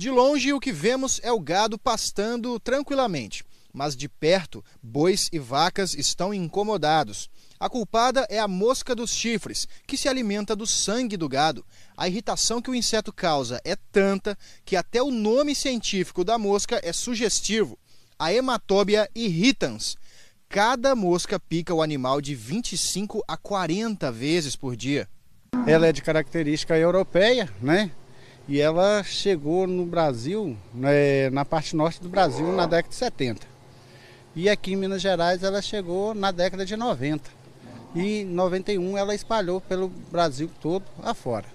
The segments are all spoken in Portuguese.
De longe, o que vemos é o gado pastando tranquilamente, mas de perto, bois e vacas estão incomodados. A culpada é a mosca dos chifres, que se alimenta do sangue do gado. A irritação que o inseto causa é tanta que até o nome científico da mosca é sugestivo: a Hematobia irritans. Cada mosca pica o animal de 25 a 40 vezes por dia. Ela é de característica europeia, né? E ela chegou no Brasil, né, na parte norte do Brasil, na década de 70. E aqui em Minas Gerais ela chegou na década de 90. E em 91 ela espalhou pelo Brasil todo afora.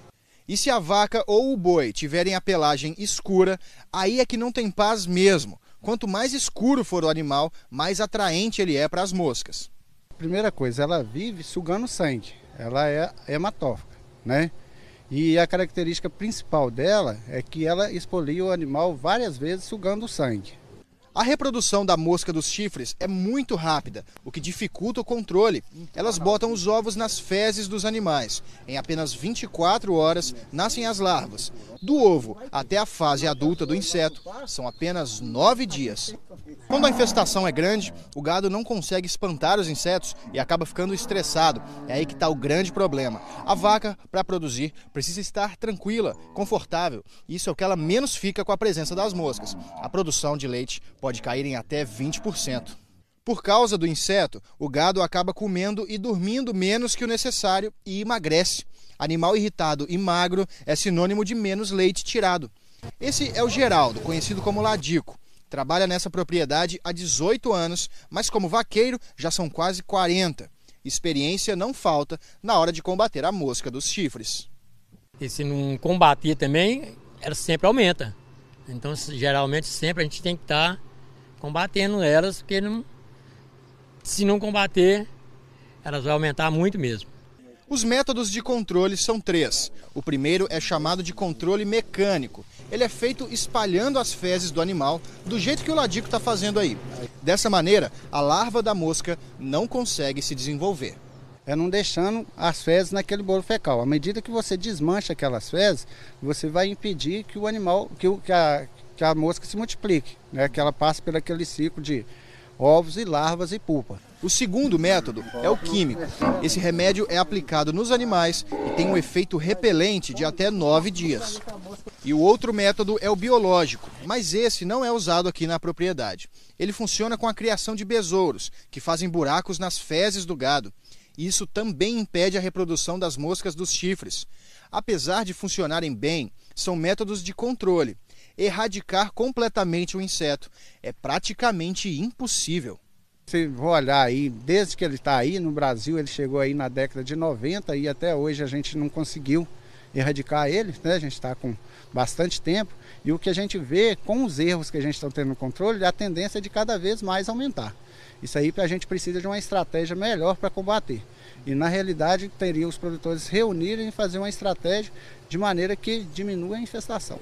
E se a vaca ou o boi tiverem a pelagem escura, aí é que não tem paz mesmo. Quanto mais escuro for o animal, mais atraente ele é para as moscas. Primeira coisa, ela vive sugando sangue. Ela é hematófaga, né? E a característica principal dela é que ela expolia o animal várias vezes sugando o sangue. A reprodução da mosca dos chifres é muito rápida, o que dificulta o controle. Elas botam os ovos nas fezes dos animais. Em apenas 24 horas nascem as larvas. Do ovo até a fase adulta do inseto são apenas 9 dias. Quando a infestação é grande, o gado não consegue espantar os insetos e acaba ficando estressado. É aí que está o grande problema. A vaca, para produzir, precisa estar tranquila, confortável. Isso é o que ela menos fica com a presença das moscas. A produção de leite pode cair em até 20%. Por causa do inseto, o gado acaba comendo e dormindo menos que o necessário e emagrece. Animal irritado e magro é sinônimo de menos leite tirado. Esse é o Geraldo, conhecido como Ladico. Trabalha nessa propriedade há 18 anos, mas como vaqueiro já são quase 40. Experiência não falta na hora de combater a mosca dos chifres. E se não combater também, ela sempre aumenta. Então, geralmente, sempre a gente tem que estar tá combatendo elas, porque não, se não combater, elas vão aumentar muito mesmo. Os métodos de controle são três. O primeiro é chamado de controle mecânico. Ele é feito espalhando as fezes do animal, do jeito que o ladico está fazendo aí. Dessa maneira, a larva da mosca não consegue se desenvolver. É não deixando as fezes naquele bolo fecal. À medida que você desmancha aquelas fezes, você vai impedir que o animal, que, o, que, a, que a mosca se multiplique, né? que ela passe por aquele ciclo de ovos e larvas e pupa. O segundo método é o químico. Esse remédio é aplicado nos animais e tem um efeito repelente de até nove dias. E o outro método é o biológico, mas esse não é usado aqui na propriedade. Ele funciona com a criação de besouros, que fazem buracos nas fezes do gado. Isso também impede a reprodução das moscas dos chifres. Apesar de funcionarem bem, são métodos de controle erradicar completamente o inseto é praticamente impossível. Se for olhar aí, desde que ele está aí no Brasil, ele chegou aí na década de 90 e até hoje a gente não conseguiu erradicar ele, né? A gente está com bastante tempo e o que a gente vê com os erros que a gente está tendo no controle, a tendência é de cada vez mais aumentar. Isso aí a gente precisa de uma estratégia melhor para combater. E na realidade teria os produtores reunirem e fazer uma estratégia de maneira que diminua a infestação.